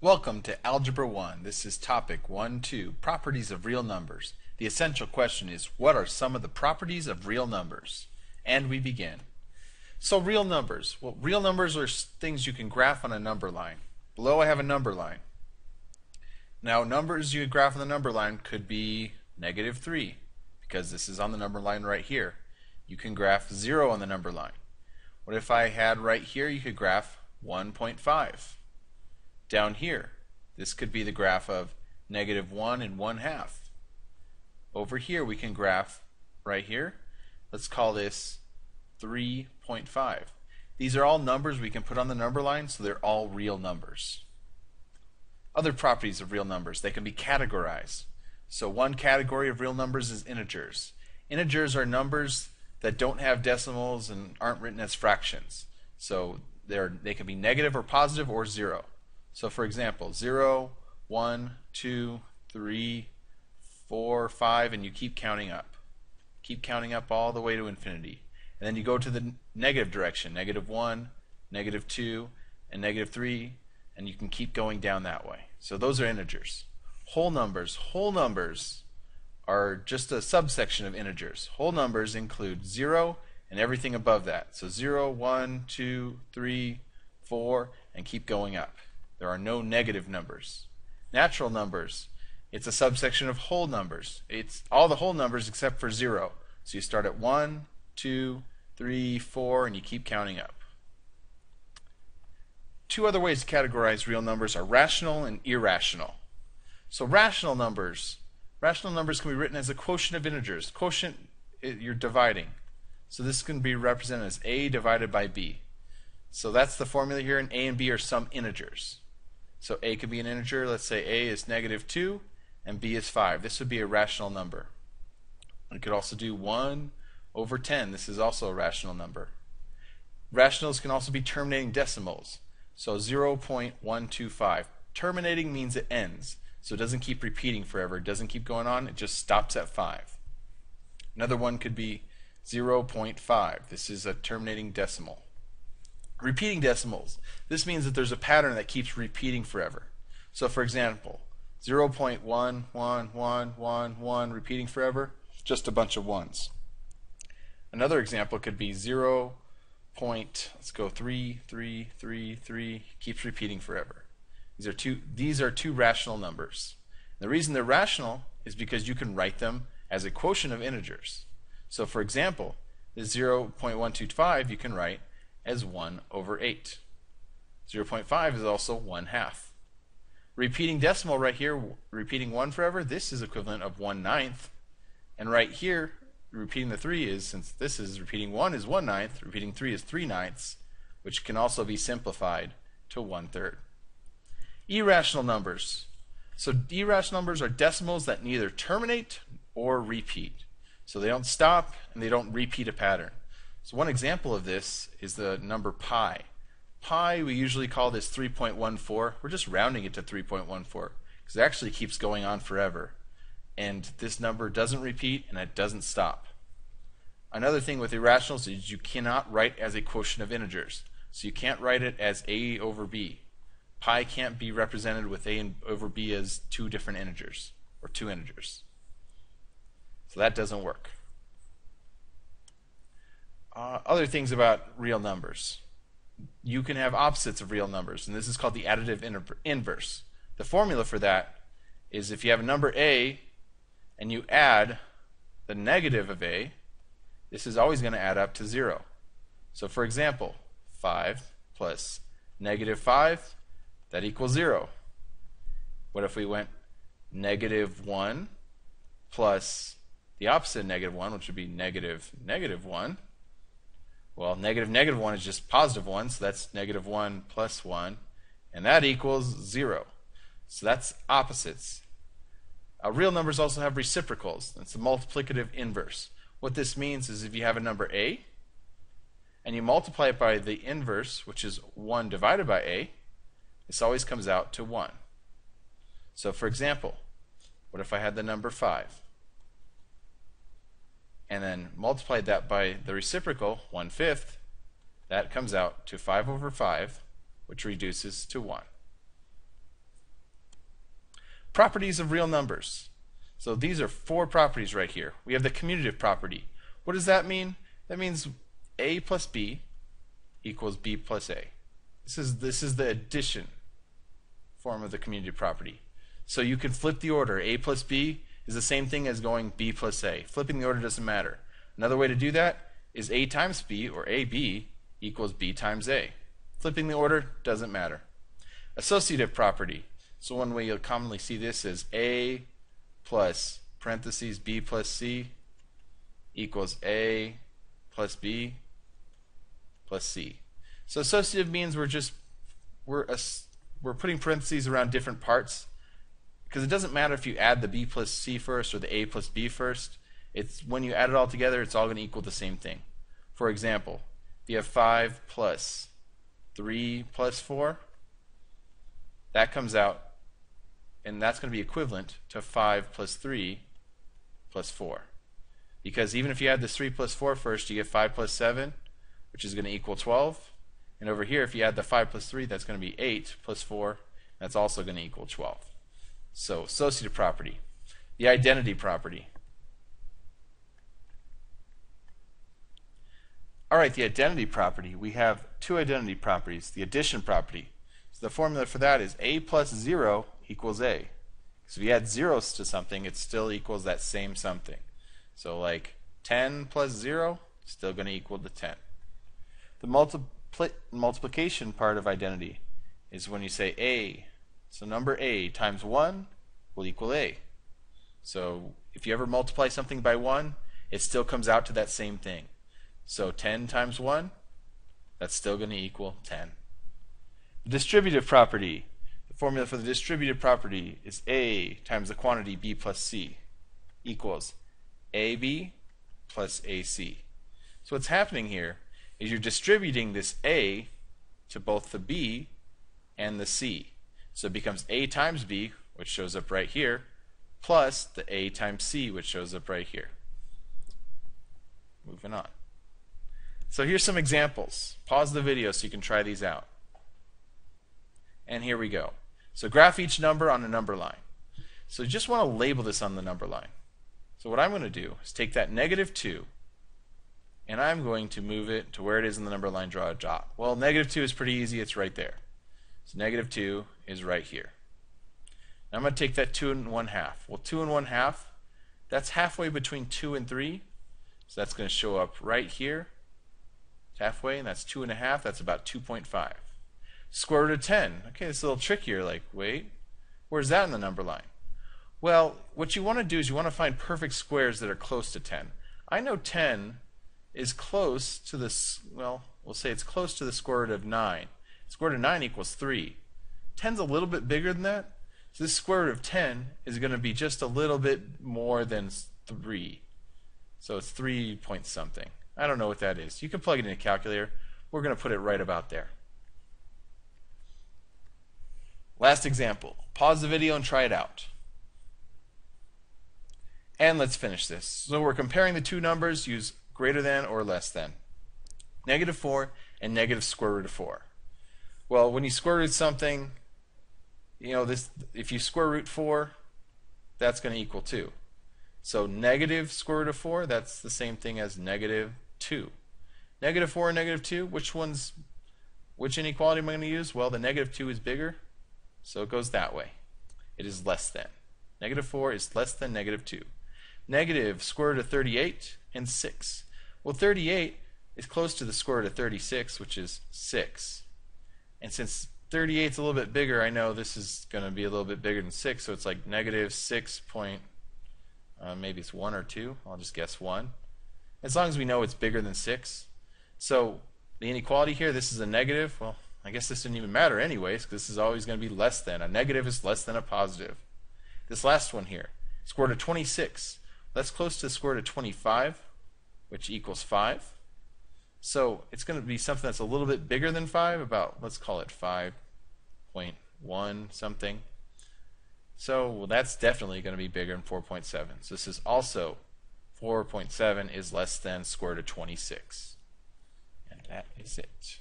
Welcome to Algebra 1. This is topic 1 2 Properties of Real Numbers. The essential question is what are some of the properties of real numbers? And we begin. So, real numbers. Well, real numbers are things you can graph on a number line. Below, I have a number line. Now, numbers you graph on the number line could be negative 3, because this is on the number line right here. You can graph 0 on the number line. What if I had right here, you could graph 1.5. Down here, this could be the graph of negative 1 and 1 half. Over here, we can graph right here. Let's call this 3.5. These are all numbers we can put on the number line, so they're all real numbers. Other properties of real numbers, they can be categorized. So one category of real numbers is integers. Integers are numbers that don't have decimals and aren't written as fractions. So they can be negative or positive or zero. So for example, 0, 1, 2, 3, 4, 5, and you keep counting up. Keep counting up all the way to infinity. And then you go to the negative direction, negative 1, negative 2, and negative 3, and you can keep going down that way. So those are integers. Whole numbers. Whole numbers are just a subsection of integers. Whole numbers include 0 and everything above that. So 0, 1, 2, 3, 4, and keep going up. There are no negative numbers. Natural numbers, it's a subsection of whole numbers. It's all the whole numbers except for 0. So you start at 1, 2, 3, 4, and you keep counting up. Two other ways to categorize real numbers are rational and irrational. So rational numbers Rational numbers can be written as a quotient of integers. Quotient, you're dividing. So this can be represented as a divided by b. So that's the formula here, and a and b are some integers. So a could be an integer. Let's say a is negative 2 and b is 5. This would be a rational number. We could also do 1 over 10. This is also a rational number. Rationals can also be terminating decimals. So 0.125. Terminating means it ends. So it doesn't keep repeating forever. It doesn't keep going on. It just stops at 5. Another one could be 0.5. This is a terminating decimal. Repeating decimals. This means that there's a pattern that keeps repeating forever. So for example, 0.11111 repeating forever, just a bunch of ones. Another example could be 0. Point, let's go 3, 3, 3, 3, keeps repeating forever. These are two, these are two rational numbers. The reason they're rational is because you can write them as a quotient of integers. So for example, the 0.125 you can write as 1 over 8. 0.5 is also 1 half. Repeating decimal right here, repeating 1 forever, this is equivalent of 1 ninth. And right here, repeating the 3 is, since this is repeating 1 is 1 ninth, repeating 3 is 3 ninths, which can also be simplified to 1 third. Irrational numbers. So irrational numbers are decimals that neither terminate or repeat. So they don't stop and they don't repeat a pattern. So one example of this is the number pi. Pi, we usually call this 3.14. We're just rounding it to 3.14 because it actually keeps going on forever. And this number doesn't repeat and it doesn't stop. Another thing with irrationals is you cannot write as a quotient of integers. So you can't write it as a over b pi can't be represented with a over b as two different integers, or two integers. So that doesn't work. Uh, other things about real numbers. You can have opposites of real numbers, and this is called the additive inverse. The formula for that is if you have a number a and you add the negative of a, this is always going to add up to 0. So for example, 5 plus negative 5 that equals 0. What if we went negative 1 plus the opposite of negative 1, which would be negative negative 1? Well, negative negative 1 is just positive 1, so that's negative 1 plus 1, and that equals 0. So that's opposites. Uh, real numbers also have reciprocals. It's a multiplicative inverse. What this means is if you have a number a, and you multiply it by the inverse, which is 1 divided by a, this always comes out to 1. So for example, what if I had the number 5? And then multiplied that by the reciprocal, 1 fifth, that comes out to 5 over 5, which reduces to 1. properties of real numbers. So these are four properties right here. We have the commutative property. What does that mean? That means a plus b equals b plus a. This is this is the addition form of the commutative property. So you can flip the order. a plus b is the same thing as going b plus a. Flipping the order doesn't matter. Another way to do that is a times b, or ab, equals b times a. Flipping the order doesn't matter. Associative property. So one way you'll commonly see this is a plus parentheses b plus c equals a plus b plus c. So associative means we're just we're we're putting parentheses around different parts because it doesn't matter if you add the b plus c first or the a plus b first. It's when you add it all together, it's all going to equal the same thing. For example, if you have 5 plus 3 plus 4, that comes out, and that's going to be equivalent to 5 plus 3 plus 4. Because even if you add this 3 plus 4 first, you get 5 plus 7, which is going to equal 12. And over here, if you add the 5 plus 3, that's going to be 8 plus 4. That's also going to equal 12. So, associative property. The identity property. All right, the identity property. We have two identity properties. The addition property. So the formula for that is a plus 0 equals a. So if you add zeros to something, it still equals that same something. So like 10 plus 0, still going to equal to 10. The multipli multiplication part of identity is when you say a. So number a times 1 will equal a. So if you ever multiply something by 1, it still comes out to that same thing. So 10 times 1, that's still going to equal 10. The distributive property, the formula for the distributive property is A times the quantity B plus C equals AB plus AC. So what's happening here is you're distributing this A to both the B and the C. So it becomes A times B, which shows up right here, plus the A times C, which shows up right here. Moving on. So here's some examples. Pause the video so you can try these out. And here we go. So graph each number on a number line. So you just want to label this on the number line. So what I'm going to do is take that negative 2 and I'm going to move it to where it is in the number line, draw a dot. Well, negative 2 is pretty easy. It's right there. So negative 2 is right here. Now I'm going to take that 2 and 1 half. Well, 2 and 1 half, that's halfway between 2 and 3. So that's going to show up right here halfway, and that's 2 and a half. That's about 2.5. Square root of 10. Okay, it's a little trickier. Like, wait, where's that in the number line? Well, what you want to do is you want to find perfect squares that are close to 10. I know 10 is close to this, well, we'll say it's close to the square root of 9. Square root of 9 equals 3. 10's a little bit bigger than that. So this square root of 10 is going to be just a little bit more than 3. So it's 3 point something. I don't know what that is. You can plug it in a calculator. We're going to put it right about there. Last example. Pause the video and try it out. And let's finish this. So we're comparing the two numbers. Use greater than or less than. Negative 4 and negative square root of 4. Well, when you square root something, you know, this if you square root 4, that's going to equal 2. So negative square root of 4, that's the same thing as negative 2. Negative 4 and negative 2, which one's which inequality am I going to use? Well, the negative 2 is bigger, so it goes that way. It is less than. Negative 4 is less than negative 2. Negative square root of 38 and 6. Well, 38 is close to the square root of 36, which is 6. And since 38 is a little bit bigger, I know this is going to be a little bit bigger than 6, so it's like negative 6 point, uh, maybe it's 1 or 2. I'll just guess 1 as long as we know it's bigger than 6. So the inequality here, this is a negative. Well, I guess this didn't even matter anyways, because this is always going to be less than. A negative is less than a positive. This last one here, square root of 26. That's close to the square root of 25, which equals 5. So it's going to be something that's a little bit bigger than 5, about, let's call it 5.1 something. So well, that's definitely going to be bigger than 4.7. So this is also 4.7 is less than square root of 26. And that is it.